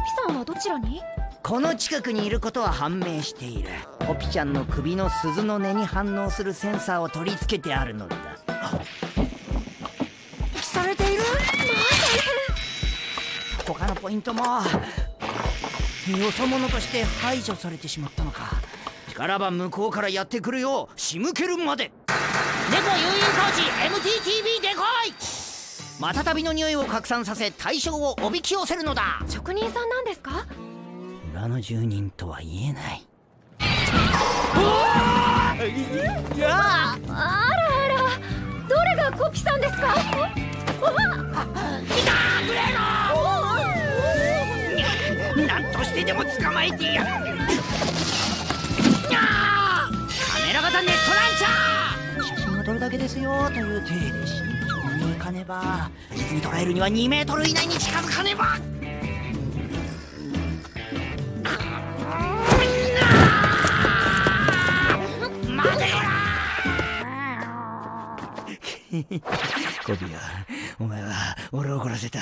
ピさんはどちらに？この近くにいることは判明している。ポピちゃんの首の鈴の音に反応するセンサーを取り付けてあるのだ。されている？他のポイントもよそ者として排除されてしまったのか。力ば向こうからやってくるよう仕向けるまで。猫誘引装置 MTTV でこいまたたびの匂いを拡散させ対象をおびき寄せるのだ。職人さんなんですか？裏の住人とは言えない。あらあらどれがコピさんですか？何としてでも捕まえてやる。カメラ型ネットランチャー。写真を撮るだけですよという体で慎重に行かねば。実に捉えるには2メートル以内に近づかねば。待てコビアお前は俺を怒らせた。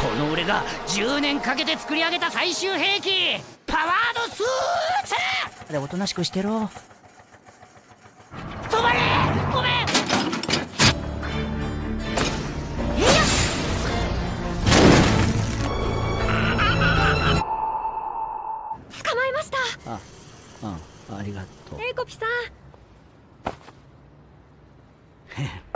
この俺が10年かけて作り上げた最終兵器。パワードスーツ。でおとなしくしてろ構えました。ああありがとう。エコピさん。